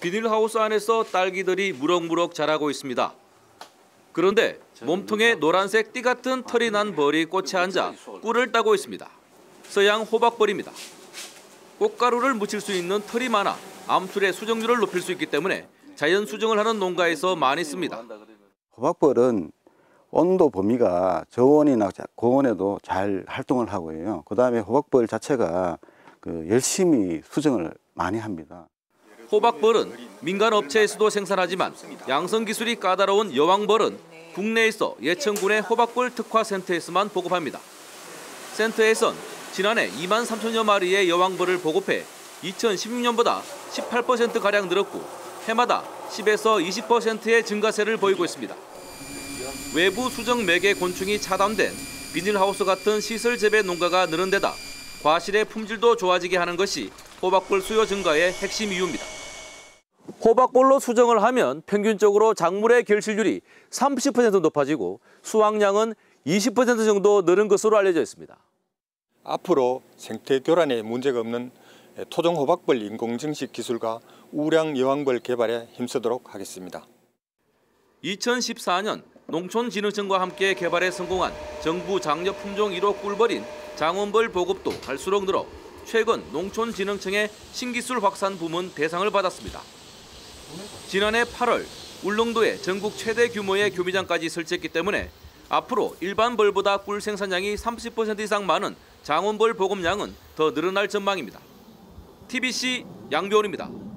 비닐하우스 안에서 딸기들이 무럭무럭 자라고 있습니다. 그런데 몸통에 노란색 띠 같은 털이 난 벌이 꽃에 앉아 꿀을 따고 있습니다. 서양 호박벌입니다. 꽃가루를 묻힐 수 있는 털이 많아 암술의 수정률을 높일 수 있기 때문에 자연 수정을 하는 농가에서 많이 씁니다. 호박벌은 온도 범위가 저온이나 자- 고온에도 잘 활동을 하고 있고요. 그다음에 호박벌 자체가 그 열심히 수정을 많이 합니다. 호박벌은 민간 업체에서도 생산하지만 양성 기술이 까다로운 여왕벌은 국내에서 예천군의 호박벌 특화 센터에서만 보급합니다. 센터에선 지난해 2만 3천여 마리의 여왕벌을 보급해 2016년보다 18% 가량 늘었고 해마다 10에서 20%의 증가세를 보이고 있습니다. 외부 수정 매개 곤충이 차단된 비닐하우스 같은 시설 재배 농가가 느는 데다 과실의 품질도 좋아지게 하는 것이 호박벌 수요 증가의 핵심 이유입니다. 호박벌로 수정을 하면 평균적으로 작물의 결실률이 30% 높아지고 수확량은 20% 정도 늘은 것으로 알려져 있습니다. 앞으로 생태 교란에 문제가 없는 토종 호박벌 인공 증식 기술과 우량 여왕벌 개발에 힘쓰도록 하겠습니다. 2014년 농촌진흥청과 함께 개발에 성공한 정부 장려 품종 1호 꿀벌인 장원벌 보급도 갈수록 늘어 최근 농촌진흥청의 신기술 확산 부문 대상을 받았습니다. 지난해 8월 울릉도에 전국 최대 규모의 교미장까지 설치했기 때문에 앞으로 일반 벌보다 꿀 생산량이 30% 이상 많은 장원벌 보급량은 더 늘어날 전망입니다. TBC 양변입니다.